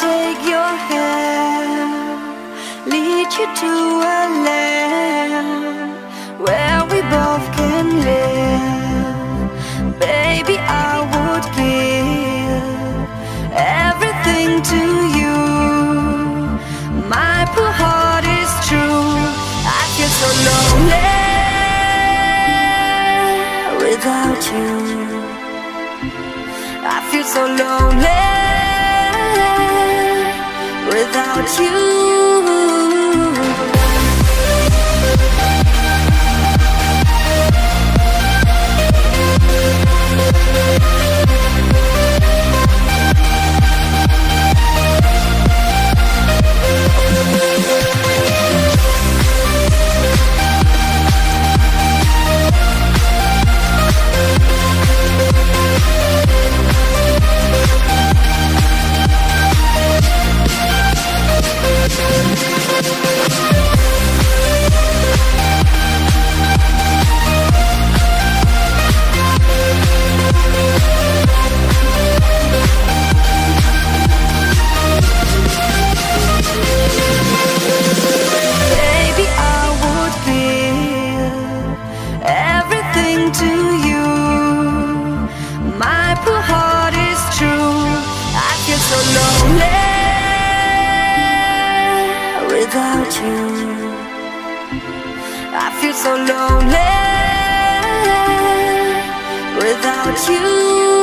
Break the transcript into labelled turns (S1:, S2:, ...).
S1: take your hand, lead you to a land you. I feel so lonely My poor heart is true. I feel so lonely without you. I feel so lonely without you.